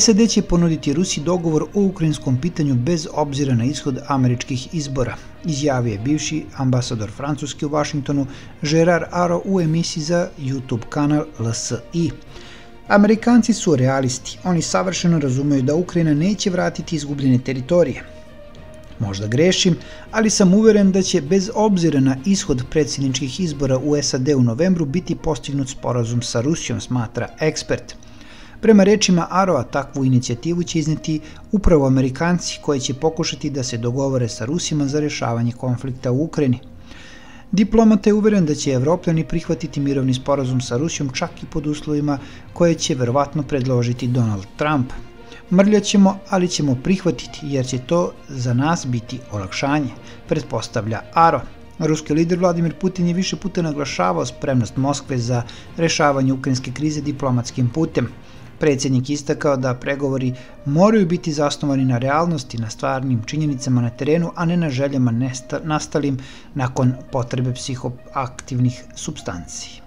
SAD će ponuditi Rusi dogovor o ukrajinskom pitanju bez obzira na ishod američkih izbora, izjavio je bivši ambasador Francuske u Vašingtonu Gerard Aro u emisiji za YouTube kanal LSI. Amerikanci su realisti, oni savršeno razumeju da Ukrajina neće vratiti izgubljene teritorije. Možda grešim, ali sam uveren da će bez obzira na ishod predsjedničkih izbora u SAD u novembru biti postignut sporazum sa Rusijom, smatra ekspert. Prema rečima Aroa, takvu inicijativu će izneti upravo Amerikanci koji će pokušati da se dogovore sa Rusima za rešavanje konflikta u Ukrajini. Diplomata je uveren da će evropljani prihvatiti mirovni sporazum sa Rusijom čak i pod uslovima koje će verovatno predložiti Donald Trump. Mrljaćemo, ali ćemo prihvatiti jer će to za nas biti olakšanje, pretpostavlja Aro. Ruski lider Vladimir Putin je više puta naglašavao spremnost Moskve za rešavanje ukrajinske krize diplomatskim putem. Predsjednik istakao da pregovori moraju biti zasnovani na realnosti, na stvarnim činjenicama na terenu, a ne na željama nastalim nakon potrebe psihoaktivnih substanciji.